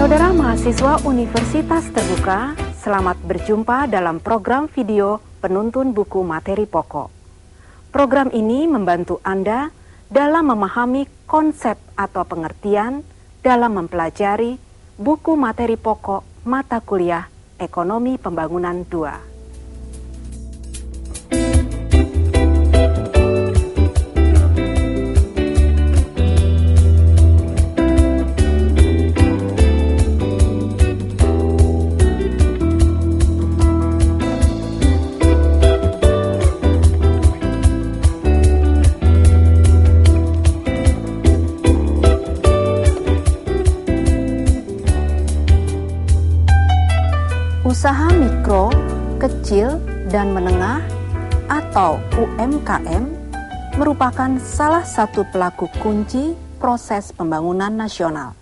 Saudara mahasiswa Universitas Terbuka, selamat berjumpa dalam program video penuntun buku materi pokok. Program ini membantu Anda dalam memahami konsep atau pengertian dalam mempelajari buku materi pokok mata kuliah Ekonomi Pembangunan 2. Usaha mikro, kecil, dan menengah atau UMKM merupakan salah satu pelaku kunci proses pembangunan nasional.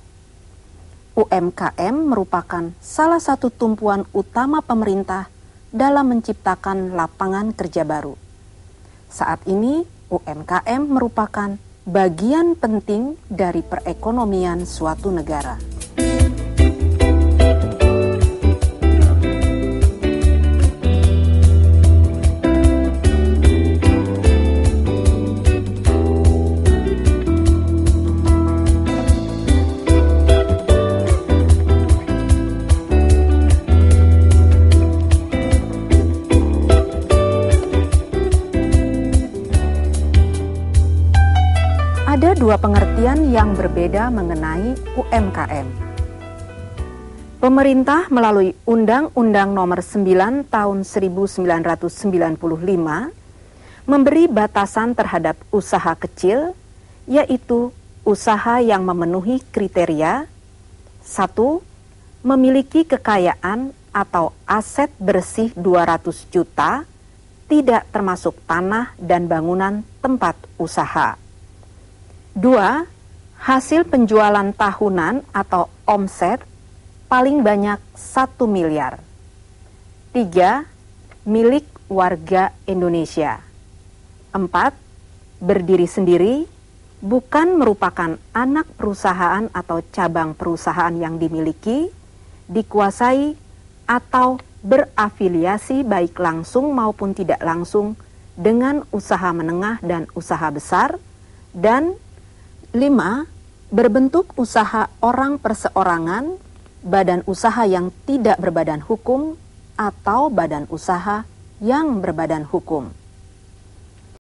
UMKM merupakan salah satu tumpuan utama pemerintah dalam menciptakan lapangan kerja baru. Saat ini, UMKM merupakan bagian penting dari perekonomian suatu negara. Dua pengertian yang berbeda mengenai UMKM. Pemerintah melalui Undang-Undang Nomor 9 Tahun 1995 memberi batasan terhadap usaha kecil, yaitu usaha yang memenuhi kriteria satu, memiliki kekayaan atau aset bersih 200 juta, tidak termasuk tanah dan bangunan tempat usaha. Dua, hasil penjualan tahunan atau omset paling banyak satu miliar. Tiga, milik warga Indonesia. Empat, berdiri sendiri, bukan merupakan anak perusahaan atau cabang perusahaan yang dimiliki, dikuasai, atau berafiliasi baik langsung maupun tidak langsung dengan usaha menengah dan usaha besar, dan 5. Berbentuk usaha orang perseorangan, badan usaha yang tidak berbadan hukum, atau badan usaha yang berbadan hukum.